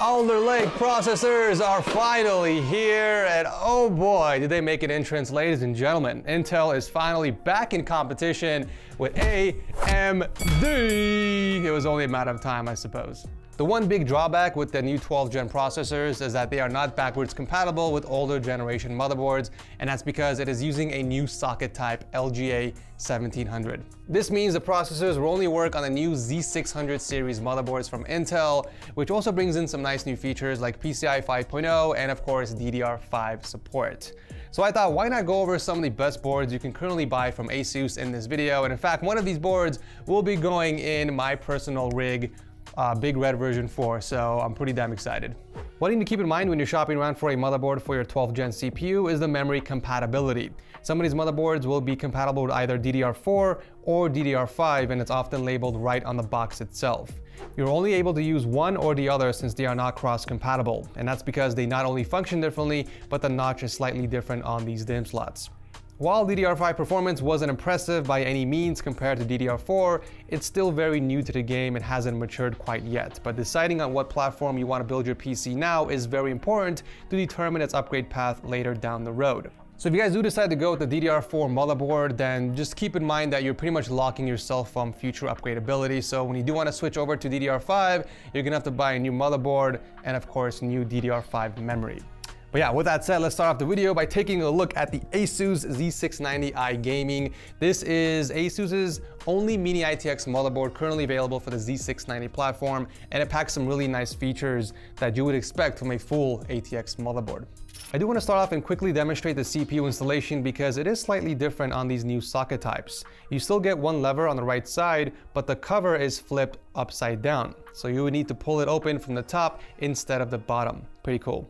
Alder Lake processors are finally here, and oh boy, did they make an entrance, ladies and gentlemen. Intel is finally back in competition with AMD. It was only a matter of time, I suppose. The one big drawback with the new 12th gen processors is that they are not backwards compatible with older generation motherboards, and that's because it is using a new socket type LGA 1700. This means the processors will only work on the new Z600 series motherboards from Intel, which also brings in some nice new features like PCI 5.0 and of course DDR5 support. So I thought why not go over some of the best boards you can currently buy from ASUS in this video, and in fact one of these boards will be going in my personal rig uh, Big Red version 4, so I'm pretty damn excited. One thing to keep in mind when you're shopping around for a motherboard for your 12th gen CPU is the memory compatibility. Some of these motherboards will be compatible with either DDR4 or DDR5 and it's often labeled right on the box itself. You're only able to use one or the other since they are not cross-compatible, and that's because they not only function differently, but the notch is slightly different on these DIMM slots. While DDR5 performance wasn't impressive by any means compared to DDR4, it's still very new to the game and hasn't matured quite yet. But deciding on what platform you want to build your PC now is very important to determine its upgrade path later down the road. So if you guys do decide to go with the DDR4 motherboard, then just keep in mind that you're pretty much locking yourself from future upgradability. So when you do want to switch over to DDR5, you're gonna have to buy a new motherboard and of course new DDR5 memory. But yeah, with that said, let's start off the video by taking a look at the Asus Z690i Gaming. This is Asus's only mini ITX motherboard currently available for the Z690 platform, and it packs some really nice features that you would expect from a full ATX motherboard. I do want to start off and quickly demonstrate the CPU installation because it is slightly different on these new socket types. You still get one lever on the right side, but the cover is flipped upside down. So you would need to pull it open from the top instead of the bottom. Pretty cool.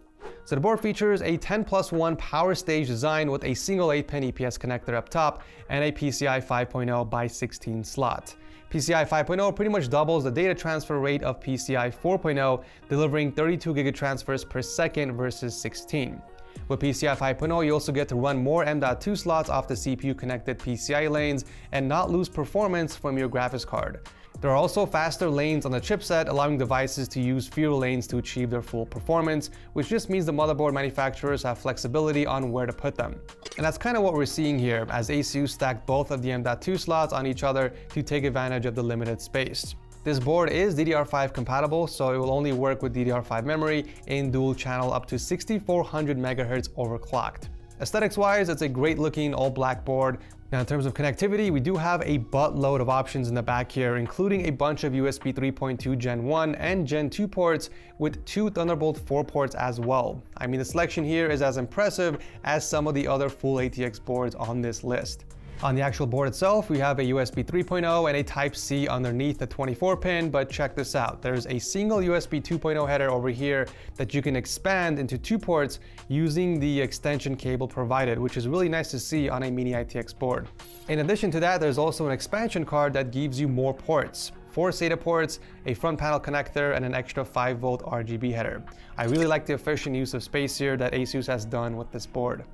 So the board features a 10 plus 1 power stage design with a single 8 pin EPS connector up top and a PCI 5.0 by 16 slot. PCI 5.0 pretty much doubles the data transfer rate of PCI 4.0, delivering 32 gigatransfers per second versus 16. With PCI 5.0, you also get to run more M.2 slots off the CPU connected PCI lanes and not lose performance from your graphics card. There are also faster lanes on the chipset, allowing devices to use fewer lanes to achieve their full performance, which just means the motherboard manufacturers have flexibility on where to put them. And that's kind of what we're seeing here, as ASUS stacked both of the M.2 slots on each other to take advantage of the limited space. This board is DDR5 compatible, so it will only work with DDR5 memory in dual channel up to 6400 MHz overclocked. Aesthetics wise, it's a great looking all black board now in terms of connectivity, we do have a buttload of options in the back here, including a bunch of USB 3.2 Gen 1 and Gen 2 ports with two Thunderbolt 4 ports as well. I mean, the selection here is as impressive as some of the other full ATX boards on this list. On the actual board itself, we have a USB 3.0 and a Type-C underneath the 24 pin, but check this out. There's a single USB 2.0 header over here that you can expand into two ports using the extension cable provided, which is really nice to see on a mini ITX board. In addition to that, there's also an expansion card that gives you more ports four SATA ports, a front panel connector, and an extra 5 volt RGB header. I really like the efficient use of space here that ASUS has done with this board.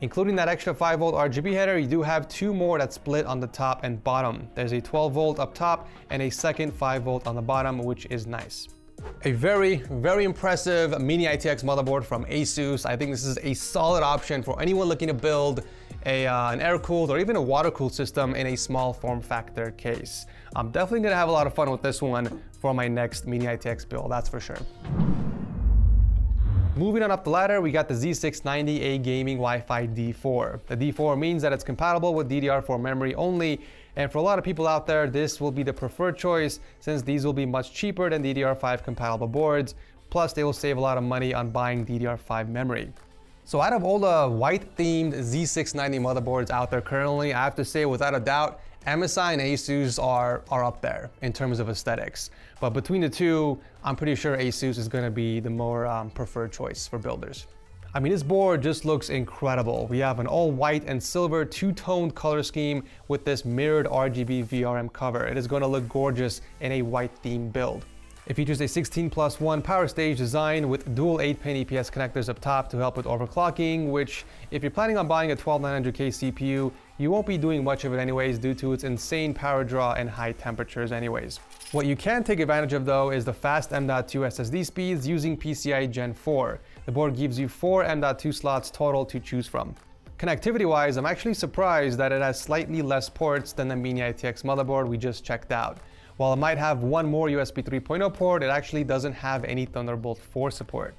Including that extra 5 volt RGB header, you do have two more that split on the top and bottom. There's a 12 volt up top and a second 5 volt on the bottom, which is nice. A very, very impressive mini ITX motherboard from Asus. I think this is a solid option for anyone looking to build a, uh, an air-cooled or even a water-cooled system in a small form factor case. I'm definitely gonna have a lot of fun with this one for my next mini ITX build, that's for sure. Moving on up the ladder, we got the Z690A Gaming Wi-Fi D4. The D4 means that it's compatible with DDR4 memory only, and for a lot of people out there, this will be the preferred choice since these will be much cheaper than DDR5 compatible boards, plus they will save a lot of money on buying DDR5 memory. So out of all the white themed Z690 motherboards out there currently, I have to say without a doubt, MSI and Asus are, are up there in terms of aesthetics. But between the two, I'm pretty sure Asus is gonna be the more um, preferred choice for builders. I mean, this board just looks incredible. We have an all white and silver two-toned color scheme with this mirrored RGB VRM cover. It is gonna look gorgeous in a white theme build. It features a 16 plus 1 power stage design with dual 8-pin EPS connectors up top to help with overclocking, which if you're planning on buying a 12900K CPU, you won't be doing much of it anyways due to its insane power draw and high temperatures anyways. What you can take advantage of though is the fast M.2 SSD speeds using PCIe Gen 4. The board gives you four M.2 slots total to choose from. Connectivity wise, I'm actually surprised that it has slightly less ports than the Mini ITX motherboard we just checked out. While it might have one more USB 3.0 port, it actually doesn't have any Thunderbolt 4 support.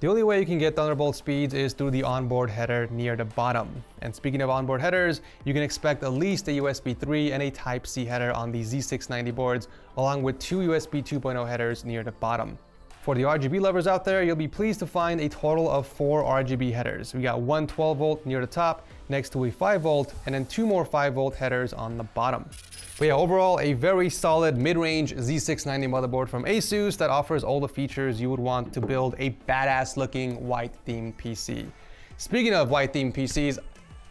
The only way you can get Thunderbolt speeds is through the onboard header near the bottom. And speaking of onboard headers, you can expect at least a USB 3 and a Type-C header on the Z690 boards, along with two USB 2.0 headers near the bottom. For the RGB lovers out there, you'll be pleased to find a total of four RGB headers. We got one 12 volt near the top, next to a 5 volt, and then two more 5 volt headers on the bottom. But yeah, overall, a very solid mid-range Z690 motherboard from ASUS that offers all the features you would want to build a badass looking white themed PC. Speaking of white themed PCs,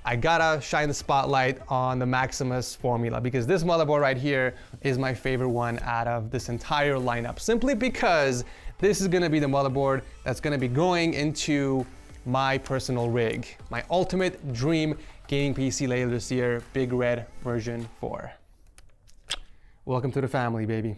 I gotta shine the spotlight on the Maximus formula because this motherboard right here is my favorite one out of this entire lineup. Simply because this is gonna be the motherboard that's gonna be going into my personal rig, my ultimate dream gaming PC later this year, Big Red version 4. Welcome to the family, baby.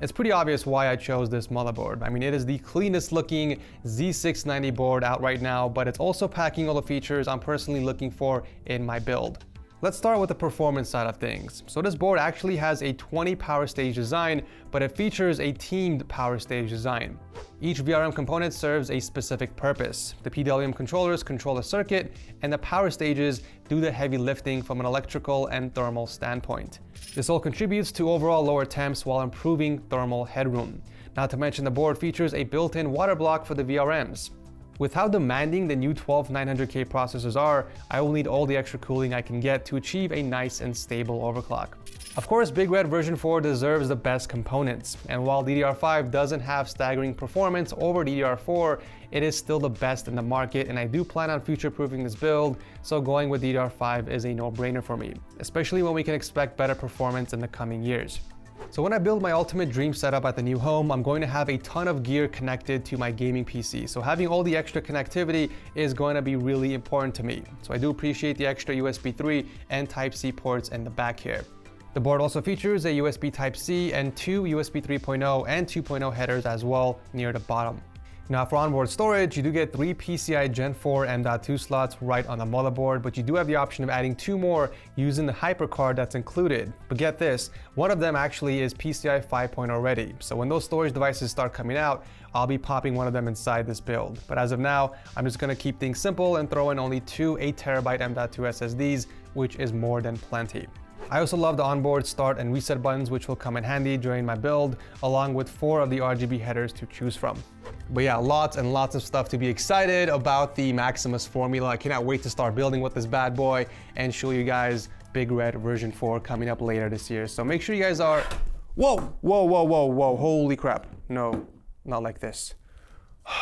It's pretty obvious why I chose this motherboard. I mean, it is the cleanest looking Z690 board out right now, but it's also packing all the features I'm personally looking for in my build. Let's start with the performance side of things. So this board actually has a 20 power stage design, but it features a teamed power stage design. Each VRM component serves a specific purpose. The PWM controllers control the circuit, and the power stages do the heavy lifting from an electrical and thermal standpoint. This all contributes to overall lower temps while improving thermal headroom. Not to mention the board features a built-in water block for the VRMs. With how demanding the new 12900K processors are, I will need all the extra cooling I can get to achieve a nice and stable overclock. Of course, Big Red version 4 deserves the best components, and while DDR5 doesn't have staggering performance over DDR4, it is still the best in the market and I do plan on future-proofing this build, so going with DDR5 is a no-brainer for me, especially when we can expect better performance in the coming years. So when I build my ultimate dream setup at the new home, I'm going to have a ton of gear connected to my gaming PC. So having all the extra connectivity is going to be really important to me. So I do appreciate the extra USB 3 and Type-C ports in the back here. The board also features a USB Type-C and two USB 3.0 and 2.0 headers as well near the bottom. Now for onboard storage, you do get three PCI Gen 4 M.2 uh, slots right on the motherboard, but you do have the option of adding two more using the HyperCard that's included. But get this, one of them actually is PCI 5.0 ready. So when those storage devices start coming out, I'll be popping one of them inside this build. But as of now, I'm just gonna keep things simple and throw in only two 8TB M.2 SSDs, which is more than plenty. I also love the onboard start and reset buttons which will come in handy during my build, along with four of the RGB headers to choose from. But yeah, lots and lots of stuff to be excited about the Maximus formula. I cannot wait to start building with this bad boy and show you guys Big Red version 4 coming up later this year. So make sure you guys are... Whoa, whoa, whoa, whoa, whoa, holy crap. No, not like this.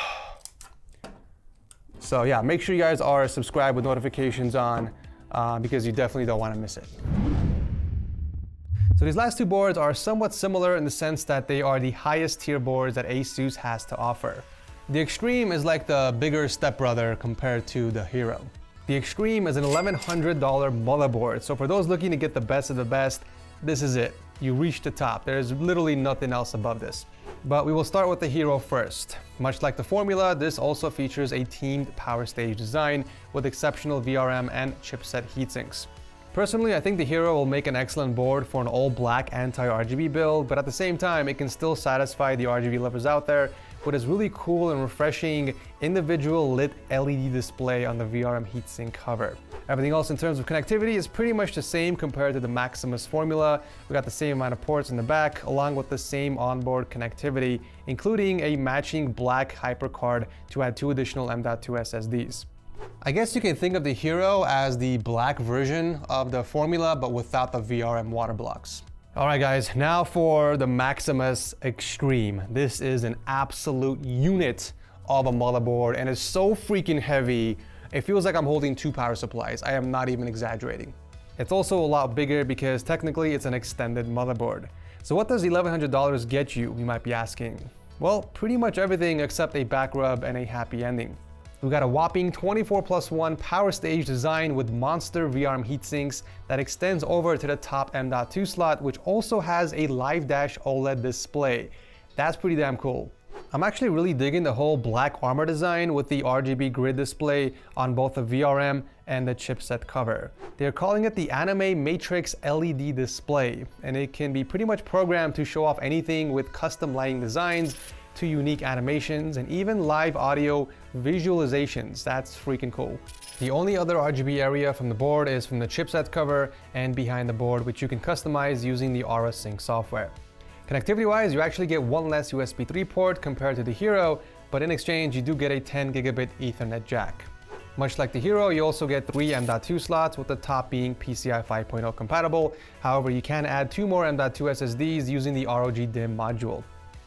So yeah, make sure you guys are subscribed with notifications on uh, because you definitely don't want to miss it. So these last two boards are somewhat similar in the sense that they are the highest tier boards that ASUS has to offer. The Extreme is like the bigger stepbrother compared to the Hero. The Extreme is an $1,100 motherboard, so for those looking to get the best of the best, this is it. You reach the top. There's literally nothing else above this. But we will start with the Hero first. Much like the Formula, this also features a teamed power stage design with exceptional VRM and chipset heatsinks. Personally, I think the Hero will make an excellent board for an all-black anti-RGB build, but at the same time, it can still satisfy the RGB lovers out there with its really cool and refreshing individual lit LED display on the VRM heatsink cover. Everything else in terms of connectivity is pretty much the same compared to the Maximus formula. We got the same amount of ports in the back, along with the same onboard connectivity, including a matching black HyperCard to add two additional M.2 SSDs. I guess you can think of the Hero as the black version of the formula, but without the VRM water blocks. All right, guys, now for the Maximus Extreme. This is an absolute unit of a motherboard and it's so freaking heavy. It feels like I'm holding two power supplies. I am not even exaggerating. It's also a lot bigger because technically it's an extended motherboard. So what does $1,100 get you, you might be asking? Well, pretty much everything except a back rub and a happy ending. We got a whopping 24 plus 1 power stage design with monster VRM heatsinks that extends over to the top M.2 slot, which also has a LiveDash OLED display. That's pretty damn cool. I'm actually really digging the whole black armor design with the RGB grid display on both the VRM and the chipset cover. They're calling it the Anime Matrix LED display, and it can be pretty much programmed to show off anything with custom lighting designs to unique animations and even live audio visualizations. That's freaking cool. The only other RGB area from the board is from the chipset cover and behind the board, which you can customize using the Aura Sync software. Connectivity wise, you actually get one less USB 3 port compared to the Hero, but in exchange, you do get a 10 gigabit Ethernet jack. Much like the Hero, you also get three M.2 slots with the top being PCI 5.0 compatible. However, you can add two more M.2 SSDs using the ROG DIMM module.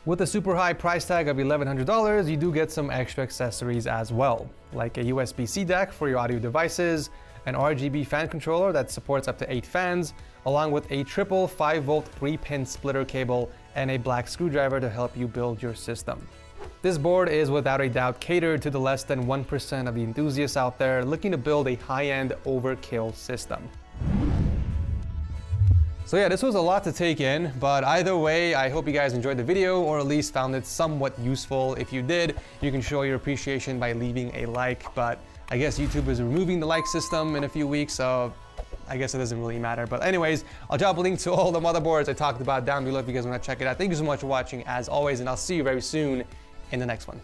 With a super high price tag of $1,100, you do get some extra accessories as well, like a USB-C DAC for your audio devices, an RGB fan controller that supports up to 8 fans, along with a triple 5-volt 3-pin splitter cable and a black screwdriver to help you build your system. This board is without a doubt catered to the less than 1% of the enthusiasts out there looking to build a high-end overkill system. So yeah, this was a lot to take in, but either way, I hope you guys enjoyed the video or at least found it somewhat useful. If you did, you can show your appreciation by leaving a like, but I guess YouTube is removing the like system in a few weeks, so I guess it doesn't really matter. But anyways, I'll drop a link to all the motherboards I talked about down below if you guys want to check it out. Thank you so much for watching as always, and I'll see you very soon in the next one.